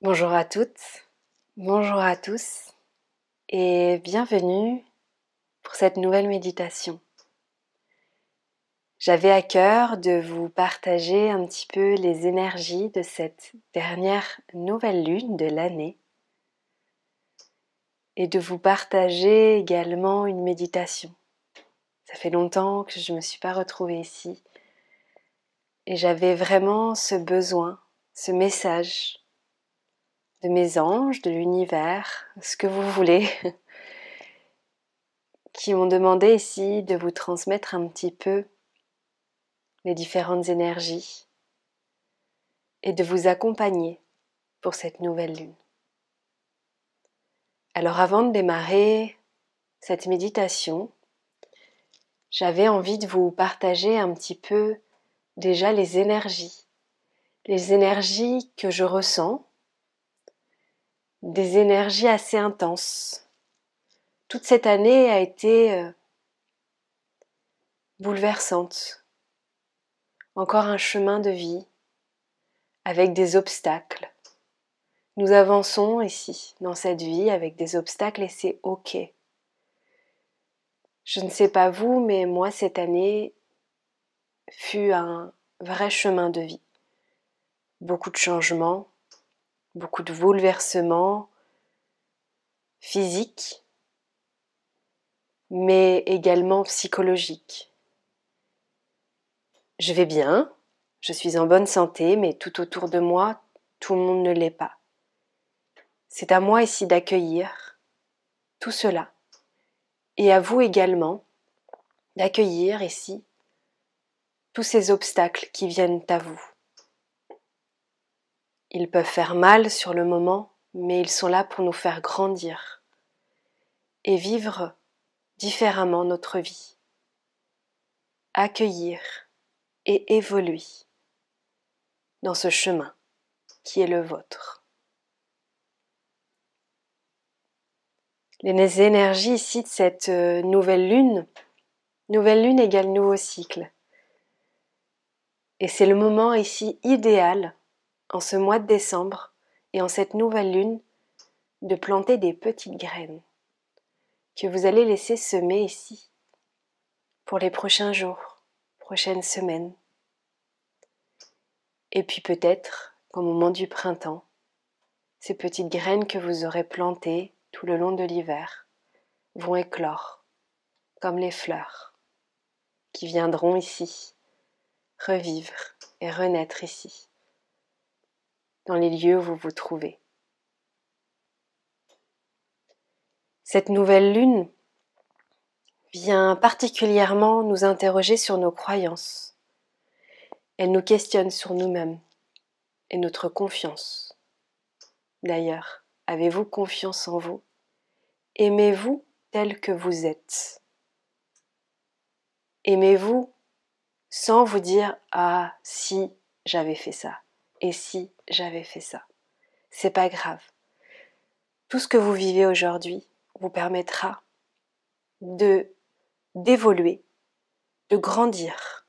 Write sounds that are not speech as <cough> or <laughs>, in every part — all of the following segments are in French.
Bonjour à toutes, bonjour à tous et bienvenue pour cette nouvelle méditation. J'avais à cœur de vous partager un petit peu les énergies de cette dernière nouvelle lune de l'année et de vous partager également une méditation. Ça fait longtemps que je ne me suis pas retrouvée ici et j'avais vraiment ce besoin, ce message de mes anges, de l'univers, ce que vous voulez, <laughs> qui m'ont demandé ici de vous transmettre un petit peu les différentes énergies et de vous accompagner pour cette nouvelle lune. Alors avant de démarrer cette méditation, j'avais envie de vous partager un petit peu déjà les énergies, les énergies que je ressens des énergies assez intenses. Toute cette année a été euh, bouleversante. Encore un chemin de vie avec des obstacles. Nous avançons ici dans cette vie avec des obstacles et c'est ok. Je ne sais pas vous, mais moi cette année fut un vrai chemin de vie. Beaucoup de changements, beaucoup de bouleversements physiques, mais également psychologiques. Je vais bien, je suis en bonne santé, mais tout autour de moi, tout le monde ne l'est pas. C'est à moi ici d'accueillir tout cela, et à vous également d'accueillir ici tous ces obstacles qui viennent à vous. Ils peuvent faire mal sur le moment, mais ils sont là pour nous faire grandir et vivre différemment notre vie, accueillir et évoluer dans ce chemin qui est le vôtre. Les énergies ici de cette euh, nouvelle lune, nouvelle lune égale nouveau cycle. Et c'est le moment ici idéal en ce mois de décembre et en cette nouvelle lune, de planter des petites graines que vous allez laisser semer ici pour les prochains jours, prochaines semaines. Et puis peut-être qu'au moment du printemps, ces petites graines que vous aurez plantées tout le long de l'hiver vont éclore comme les fleurs qui viendront ici revivre et renaître ici dans les lieux où vous vous trouvez. Cette nouvelle lune vient particulièrement nous interroger sur nos croyances. Elle nous questionne sur nous-mêmes et notre confiance. D'ailleurs, avez-vous confiance en vous? Aimez-vous tel que vous êtes? Aimez-vous sans vous dire Ah, si j'avais fait ça et si j'avais fait ça? C'est pas grave. Tout ce que vous vivez aujourd'hui vous permettra de d'évoluer, de grandir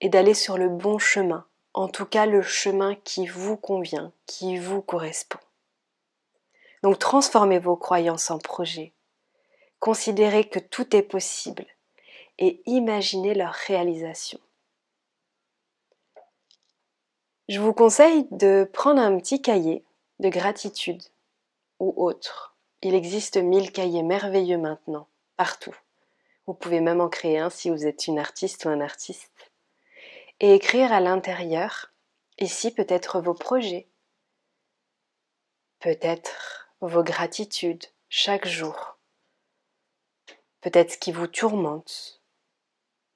et d'aller sur le bon chemin, en tout cas le chemin qui vous convient, qui vous correspond. Donc transformez vos croyances en projets, considérez que tout est possible et imaginez leur réalisation je vous conseille de prendre un petit cahier de gratitude ou autre. Il existe mille cahiers merveilleux maintenant, partout. Vous pouvez même en créer un si vous êtes une artiste ou un artiste. Et écrire à l'intérieur, ici peut-être vos projets, peut-être vos gratitudes chaque jour, peut-être ce qui vous tourmente.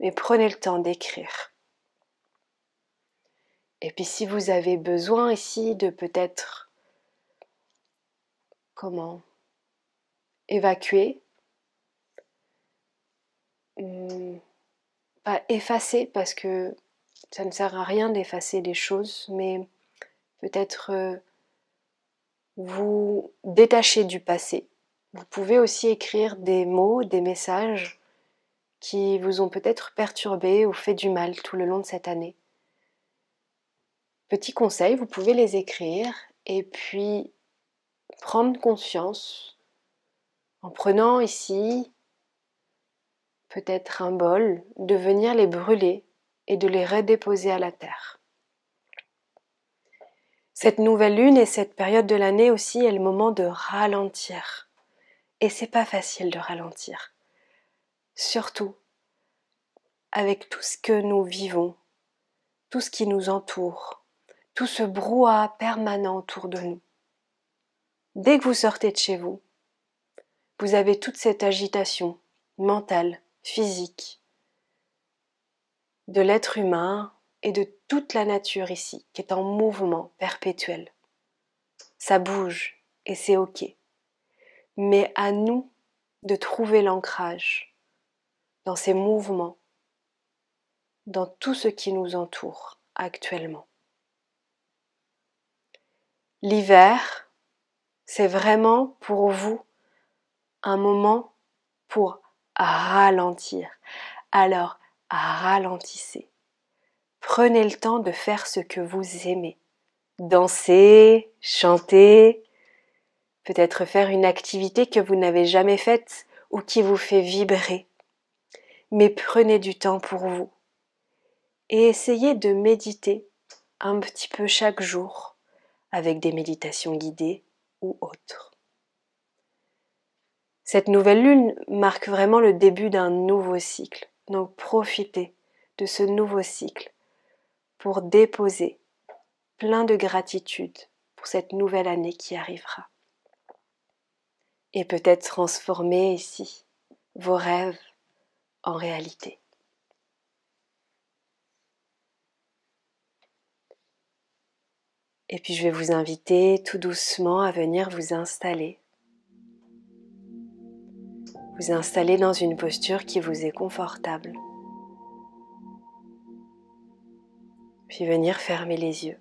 Mais prenez le temps d'écrire. Et puis si vous avez besoin ici de peut-être comment évacuer, hmm, pas effacer parce que ça ne sert à rien d'effacer les choses, mais peut-être euh, vous détacher du passé. Vous pouvez aussi écrire des mots, des messages qui vous ont peut-être perturbé ou fait du mal tout le long de cette année. Petit conseil, vous pouvez les écrire et puis prendre conscience en prenant ici peut-être un bol, de venir les brûler et de les redéposer à la terre. Cette nouvelle lune et cette période de l'année aussi est le moment de ralentir. Et c'est pas facile de ralentir. Surtout avec tout ce que nous vivons, tout ce qui nous entoure, tout ce brouhaha permanent autour de nous. Dès que vous sortez de chez vous, vous avez toute cette agitation mentale, physique, de l'être humain et de toute la nature ici, qui est en mouvement perpétuel. Ça bouge et c'est OK. Mais à nous de trouver l'ancrage dans ces mouvements, dans tout ce qui nous entoure actuellement. L'hiver, c'est vraiment pour vous un moment pour ralentir. Alors, ralentissez. Prenez le temps de faire ce que vous aimez. Danser, chanter, peut-être faire une activité que vous n'avez jamais faite ou qui vous fait vibrer. Mais prenez du temps pour vous et essayez de méditer un petit peu chaque jour avec des méditations guidées ou autres. Cette nouvelle lune marque vraiment le début d'un nouveau cycle. Donc profitez de ce nouveau cycle pour déposer plein de gratitude pour cette nouvelle année qui arrivera. Et peut-être transformer ici vos rêves en réalité. Et puis je vais vous inviter tout doucement à venir vous installer vous installer dans une posture qui vous est confortable. Puis venir fermer les yeux.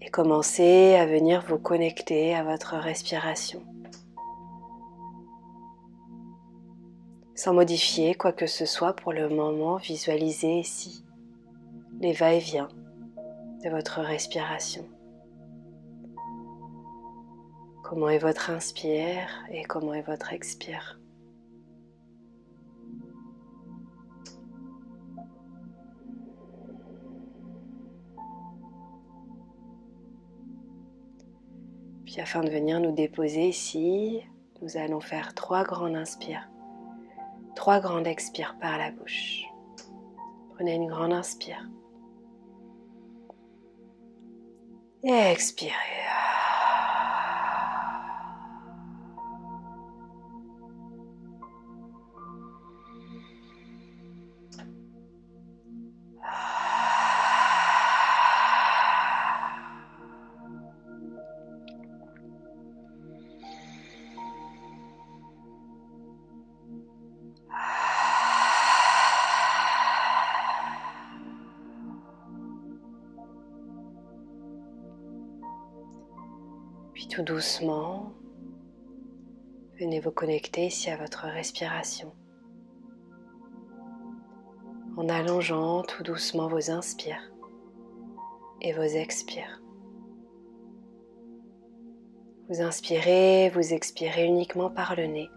Et commencer à venir vous connecter à votre respiration. Sans modifier quoi que ce soit pour le moment, visualisez ici les va-et-vient votre respiration. Comment est votre inspire et comment est votre expire? Puis afin de venir nous déposer ici, nous allons faire trois grandes inspires, trois grandes expires par la bouche. Prenez une grande inspire. Et expirez. Tout doucement, venez vous connecter ici à votre respiration en allongeant tout doucement vos inspires et vos expires. Vous inspirez, vous expirez uniquement par le nez.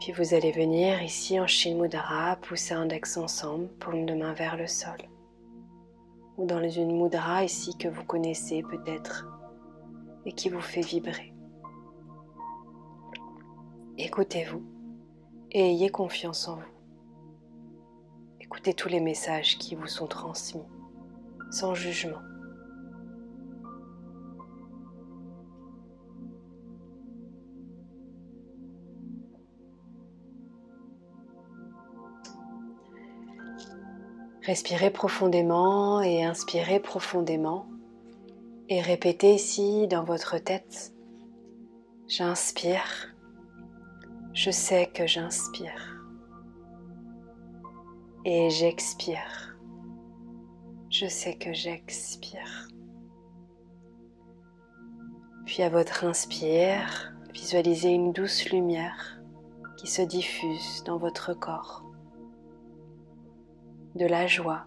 Puis vous allez venir ici en Shin Mudra, pousser index ensemble, paume de main vers le sol ou dans une mudra ici que vous connaissez peut-être et qui vous fait vibrer. Écoutez-vous et ayez confiance en vous. Écoutez tous les messages qui vous sont transmis sans jugement. Respirez profondément et inspirez profondément. Et répétez ici dans votre tête, j'inspire, je sais que j'inspire. Et j'expire, je sais que j'expire. Puis à votre inspire, visualisez une douce lumière qui se diffuse dans votre corps de la joie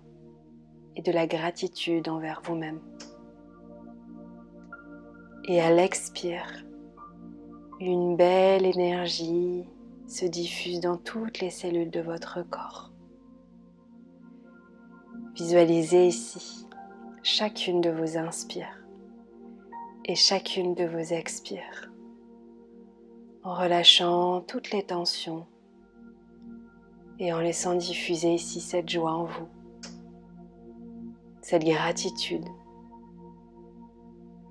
et de la gratitude envers vous-même. Et à l'expire, une belle énergie se diffuse dans toutes les cellules de votre corps. Visualisez ici chacune de vos inspires et chacune de vos expires en relâchant toutes les tensions et en laissant diffuser ici cette joie en vous, cette gratitude,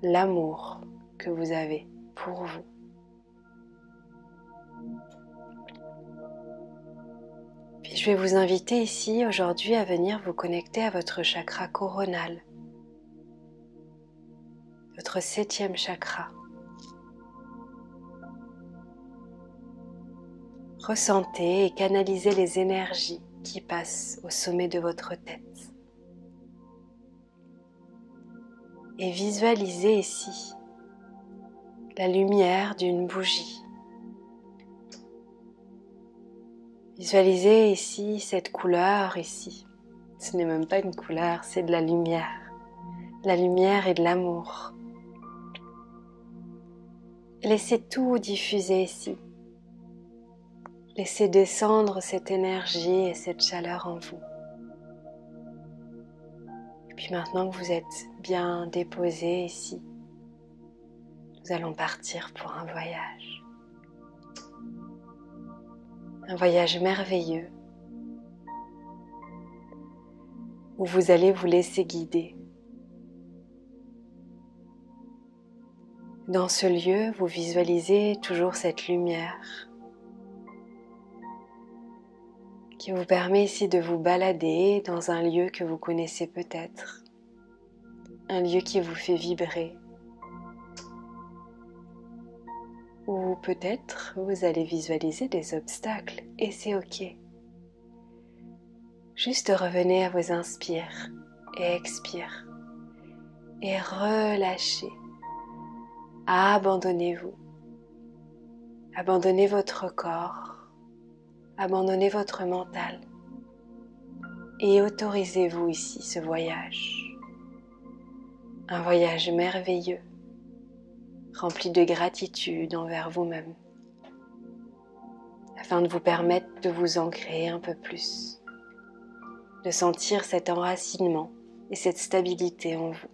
l'amour que vous avez pour vous. Puis je vais vous inviter ici aujourd'hui à venir vous connecter à votre chakra coronal, votre septième chakra. Ressentez et canalisez les énergies qui passent au sommet de votre tête. Et visualisez ici la lumière d'une bougie. Visualisez ici cette couleur ici. Ce n'est même pas une couleur, c'est de la lumière. La lumière et de l'amour. Laissez tout diffuser ici. Laissez descendre cette énergie et cette chaleur en vous. Et puis maintenant que vous êtes bien déposé ici, nous allons partir pour un voyage. Un voyage merveilleux où vous allez vous laisser guider. Dans ce lieu, vous visualisez toujours cette lumière qui vous permet ici de vous balader dans un lieu que vous connaissez peut-être, un lieu qui vous fait vibrer. Ou peut-être vous allez visualiser des obstacles et c'est ok. Juste revenez à vos inspires et expires et relâchez. Abandonnez-vous. Abandonnez votre corps abandonnez votre mental et autorisez-vous ici ce voyage. Un voyage merveilleux, rempli de gratitude envers vous-même, afin de vous permettre de vous ancrer un peu plus, de sentir cet enracinement et cette stabilité en vous.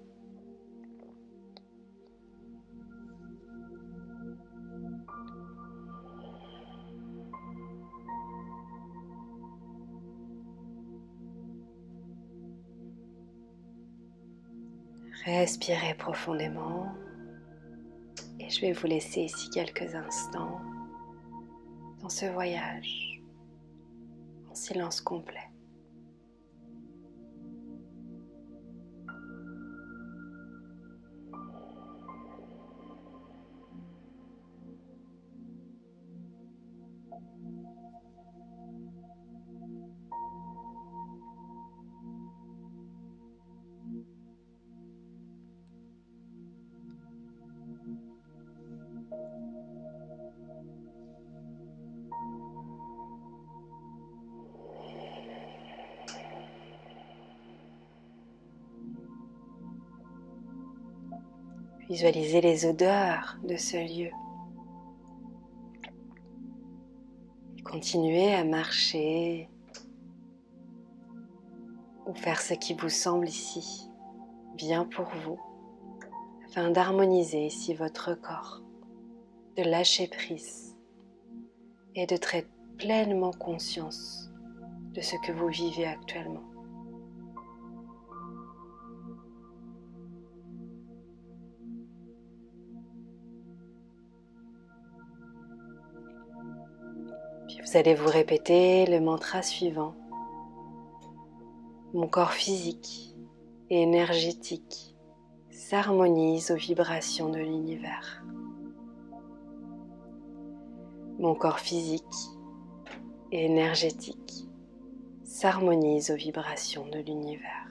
Respirez profondément et je vais vous laisser ici quelques instants dans ce voyage en silence complet. Visualisez les odeurs de ce lieu. continuez à marcher ou faire ce qui vous semble ici bien pour vous afin d'harmoniser ici votre corps, de lâcher prise et de traiter pleinement conscience de ce que vous vivez actuellement. Vous allez vous répéter le mantra suivant. Mon corps physique et énergétique s'harmonise aux vibrations de l'univers. Mon corps physique et énergétique s'harmonise aux vibrations de l'univers.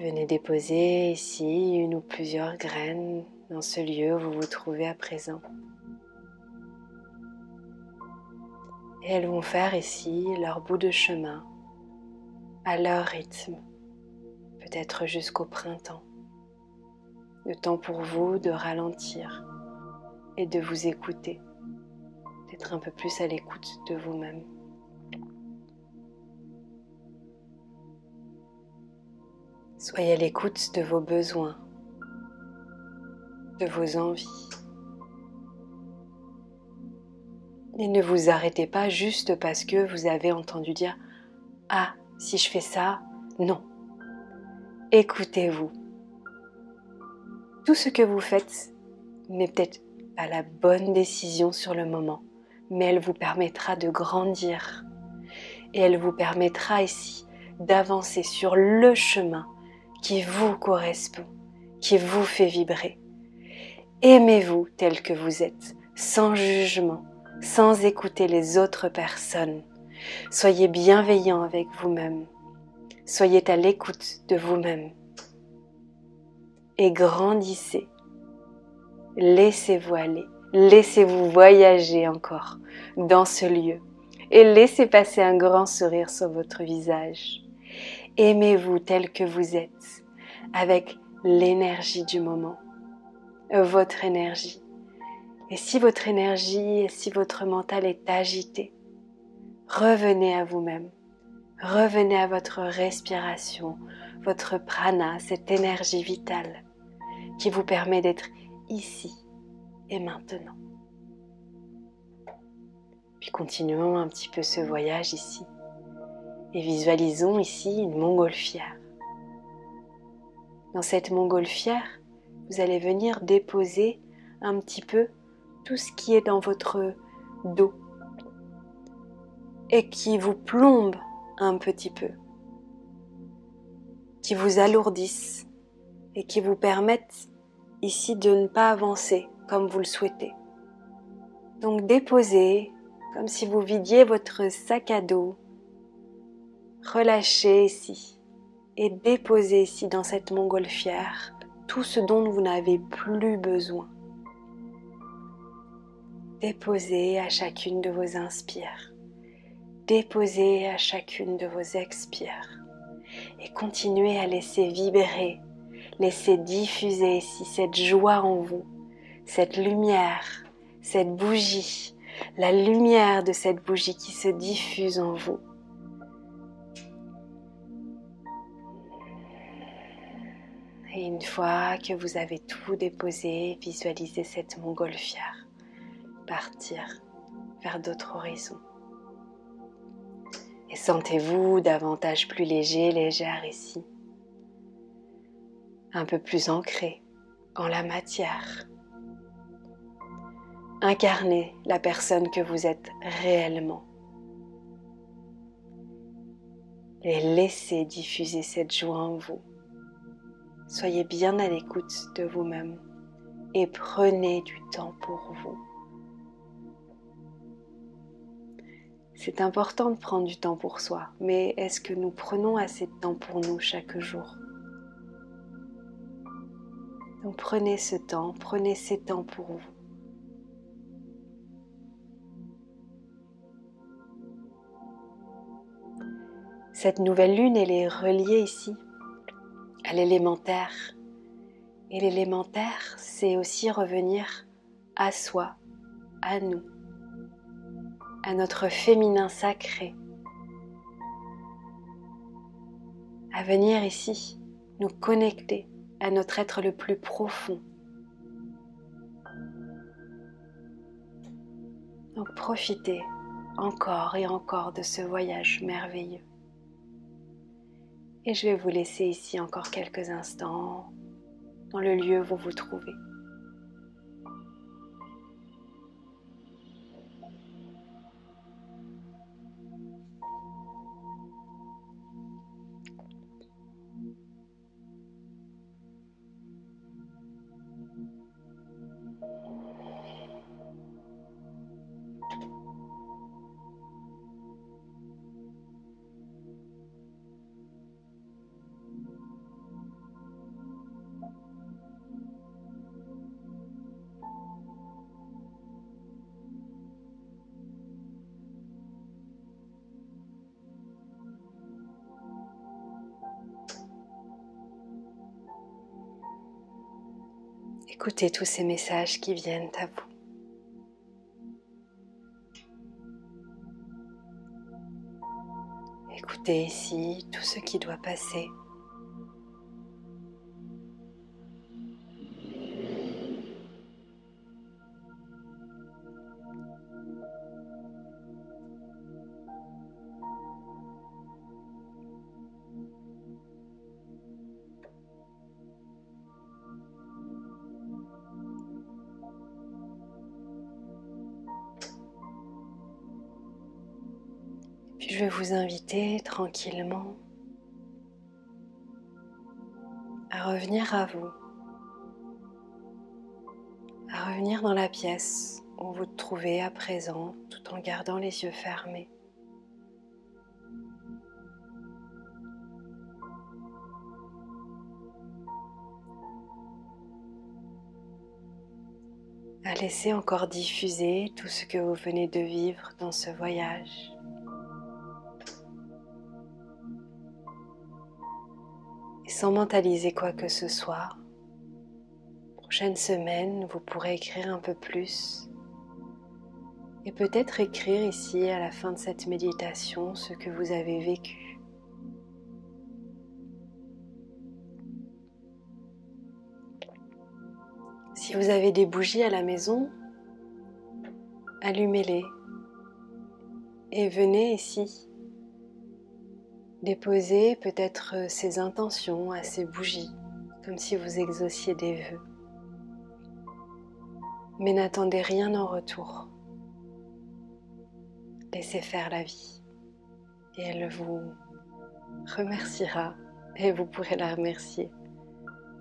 venez déposer ici une ou plusieurs graines dans ce lieu où vous vous trouvez à présent. Et elles vont faire ici leur bout de chemin à leur rythme, peut-être jusqu'au printemps. Le temps pour vous de ralentir et de vous écouter, d'être un peu plus à l'écoute de vous-même. Soyez à l'écoute de vos besoins, de vos envies. Et ne vous arrêtez pas juste parce que vous avez entendu dire ⁇ Ah, si je fais ça, non ⁇ Écoutez-vous. Tout ce que vous faites n'est peut-être pas la bonne décision sur le moment, mais elle vous permettra de grandir. Et elle vous permettra ici d'avancer sur le chemin qui vous correspond, qui vous fait vibrer. Aimez-vous tel que vous êtes, sans jugement, sans écouter les autres personnes. Soyez bienveillant avec vous-même. Soyez à l'écoute de vous-même. Et grandissez. Laissez-vous aller. Laissez-vous voyager encore dans ce lieu. Et laissez passer un grand sourire sur votre visage. Aimez-vous tel que vous êtes, avec l'énergie du moment, votre énergie. Et si votre énergie et si votre mental est agité, revenez à vous-même. Revenez à votre respiration, votre prana, cette énergie vitale qui vous permet d'être ici et maintenant. Puis continuons un petit peu ce voyage ici et visualisons ici une montgolfière. Dans cette montgolfière, vous allez venir déposer un petit peu tout ce qui est dans votre dos et qui vous plombe un petit peu, qui vous alourdissent et qui vous permettent ici de ne pas avancer comme vous le souhaitez. Donc déposez comme si vous vidiez votre sac à dos, relâchez ici et déposez ici dans cette montgolfière tout ce dont vous n'avez plus besoin. Déposez à chacune de vos inspires. Déposez à chacune de vos expires. Et continuez à laisser vibrer, laisser diffuser ici cette joie en vous, cette lumière, cette bougie, la lumière de cette bougie qui se diffuse en vous. Et une fois que vous avez tout déposé, visualisez cette montgolfière partir vers d'autres horizons. Et sentez-vous davantage plus léger, légère ici, un peu plus ancré en la matière. Incarnez la personne que vous êtes réellement. Et laissez diffuser cette joie en vous. Soyez bien à l'écoute de vous-même et prenez du temps pour vous. C'est important de prendre du temps pour soi, mais est-ce que nous prenons assez de temps pour nous chaque jour? Donc prenez ce temps, prenez ces temps pour vous. Cette nouvelle lune, elle est reliée ici à l'élémentaire. Et l'élémentaire, c'est aussi revenir à soi, à nous à notre féminin sacré, à venir ici nous connecter à notre être le plus profond. Donc profitez encore et encore de ce voyage merveilleux. Et je vais vous laisser ici encore quelques instants dans le lieu où vous vous trouvez. Écoutez tous ces messages qui viennent à vous. Écoutez ici tout ce qui doit passer. Tranquillement à revenir à vous, à revenir dans la pièce où vous vous trouvez à présent tout en gardant les yeux fermés. à laisser encore diffuser tout ce que vous venez de vivre dans ce voyage. Sans mentaliser quoi que ce soit, prochaine semaine, vous pourrez écrire un peu plus. Et peut-être écrire ici à la fin de cette méditation ce que vous avez vécu. Si vous avez des bougies à la maison, allumez-les. Et venez ici déposer peut-être ces intentions à ces bougies, comme si vous exauciez des vœux. Mais n'attendez rien en retour. Laissez faire la vie et elle vous remerciera et vous pourrez la remercier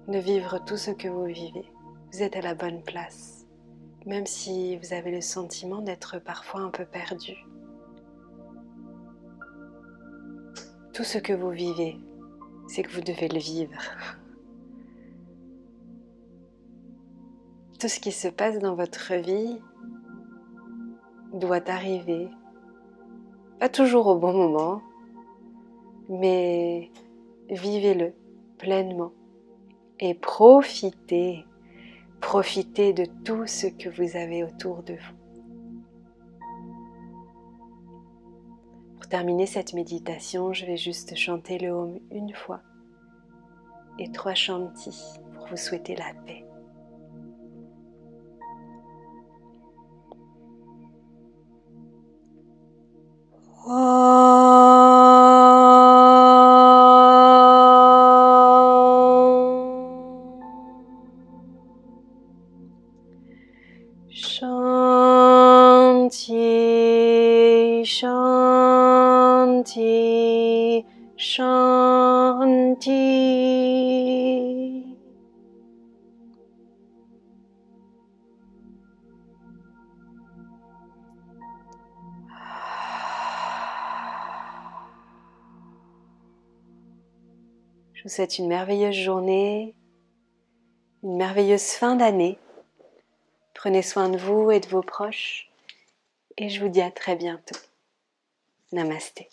de vivre tout ce que vous vivez vous êtes à la bonne place, même si vous avez le sentiment d'être parfois un peu perdu. Tout ce que vous vivez, c'est que vous devez le vivre. Tout ce qui se passe dans votre vie doit arriver, pas toujours au bon moment, mais vivez-le pleinement et profitez Profitez de tout ce que vous avez autour de vous. Terminer cette méditation, je vais juste chanter le home une fois et trois chantis pour vous souhaiter la paix. Shanti, Shanti. Je vous souhaite une merveilleuse journée, une merveilleuse fin d'année. Prenez soin de vous et de vos proches et je vous dis à très bientôt. Namaste.